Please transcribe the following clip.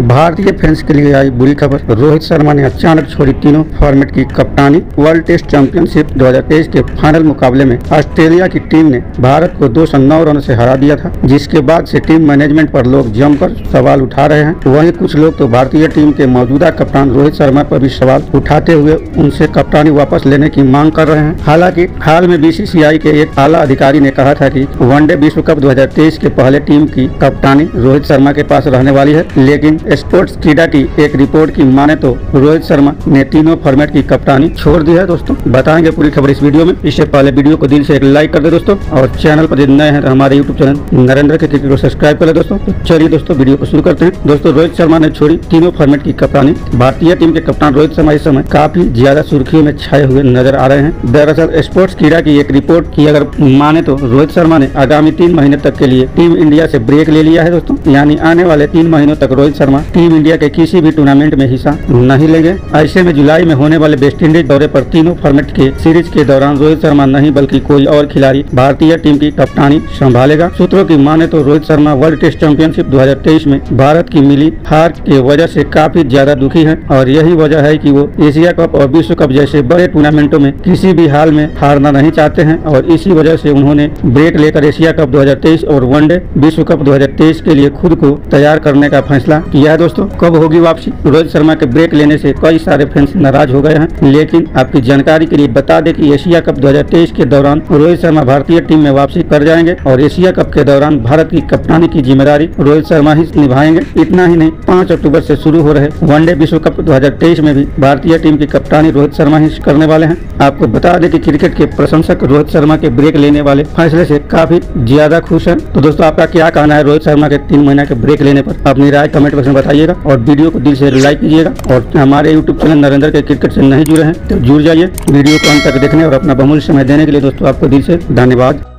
भारतीय फैंस के लिए आई बुरी खबर। रोहित शर्मा ने अचानक छोड़ी तीनों फॉर्मेट की कप्तानी वर्ल्ड टेस्ट चैंपियनशिप 2023 के फाइनल मुकाबले में। ऑस्ट्रेलिया की टीम ने भारत को 209 रन से हरा दिया था, जिसके बाद से टीम मैनेजमेंट पर लोग जमकर सवाल उठा रहे हैं। वहीं कुछ लोग तो भारतीय टीम के मौजूदा कप्तान रोहित शर्मा पर भी सवाल उठाते हुए उनसे कप्तानी वापस लेने की मांग कर रहे हैं। हालाँकि हाल में बीसीसीआई के एक आला अधिकारी ने कहा था कि वनडे विश्व कप 2023 के पहले टीम की कप्तानी रोहित शर्मा के पास रहने वाली है, लेकिन स्पोर्ट्स क्रीडा की एक रिपोर्ट की माने तो रोहित शर्मा ने तीनों फॉर्मेट की कप्तानी छोड़ दी है, दोस्तों। बताएँगे पूरी खबर इस वीडियो में। इससे पहले वीडियो को दिल से एक लाइक कर दे, दोस्तों, और चैनल पर नए हैं तो हमारे यूट्यूब चैनल नरेंद्र के क्रिकेट को सब्सक्राइब कर ले, दोस्तों। तो चलिए, दोस्तों, वीडियो को शुरू करते हैं। दोस्तों, रोहित शर्मा ने छोड़ी तीनों फॉर्मेट की कप्तानी। भारतीय टीम के कप्तान रोहित शर्मा इस समय काफ़ी ज़्यादा सुर्खियों में छाए हुए नज़र आ रहे हैं। दरअसल, स्पोर्ट्स क्रीडा की एक रिपोर्ट की अगर माने तो रोहित शर्मा ने आगामी तीन महीने तक के लिए टीम इंडिया से ब्रेक ले लिया है, दोस्तों। यानी आने वाले तीन महीनों तक रोहित शर्मा टीम इंडिया के किसी भी टूर्नामेंट में हिस्सा नहीं लेंगे। ऐसे में जुलाई में होने वाले वेस्ट इंडीज दौरे पर तीनों फॉर्मेट के सीरीज़ के दौरान रोहित शर्मा नहीं, बल्कि कोई और खिलाड़ी भारतीय टीम की कप्तानी संभालेगा। सूत्रों की माने तो Rohit Sharma world test championship 2023 में भारत की मिली हार के वजह से काफ़ी ज़्यादा दुखी है और यही वजह है कि वो एशिया कप और विश्व कप जैसे बड़े टूर्नामेंटों में किसी भी हाल में हारना नहीं चाहते हैं और इसी वजह से उन्होंने ब्रेक लेकर एशिया कप 2023 और वनडे विश्व कप 2023 के लिए खुद को तैयार करने का फैसला किया है दोस्तों, कब होगी वापसी? रोहित शर्मा के ब्रेक लेने से कई सारे फैंस नाराज़ हो गए हैं, लेकिन आपकी जानकारी के लिए बता दें कि एशिया कप 2023 के दौरान रोहित शर्मा भारतीय टीम में वापसी कर जाएँगे और एशिया कप के दौरान भारत की कप्तानी की ज़िम्मेदारी रोहित शर्मा ही निभाएँगे। इतना ही नहीं, पाँच अक्टूबर ऐसी शुरू हो रहे वनडे विश्व कप 2023 में भी भारतीय टीम की कप्तानी रोहित शर्मा ही करने वाले हैं। आपको बता दें कि क्रिकेट के प्रशंसक रोहित शर्मा के ब्रेक लेने वाले फैसले से काफ़ी ज़्यादा खुश हैं। तो दोस्तों, आपका क्या कहना है रोहित शर्मा के तीन महीना के ब्रेक लेने पर? अपनी राय कमेंट बॉक्स में बताइएगा और वीडियो को दिल से लाइक कीजिएगा और हमारे यूट्यूब चैनल नरेंद्र के क्रिकेट से नहीं जुड़े हैं तो जुड़ जाइए। वीडियो को अंत तक देखने और अपना बहुमूल्य समय देने के लिए दोस्तों, आपको दिल से धन्यवाद।